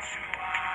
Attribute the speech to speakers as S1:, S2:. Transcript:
S1: Joshua.